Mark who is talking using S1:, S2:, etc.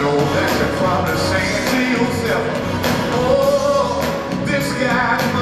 S1: know that you're probably saying to yourself, oh, this guy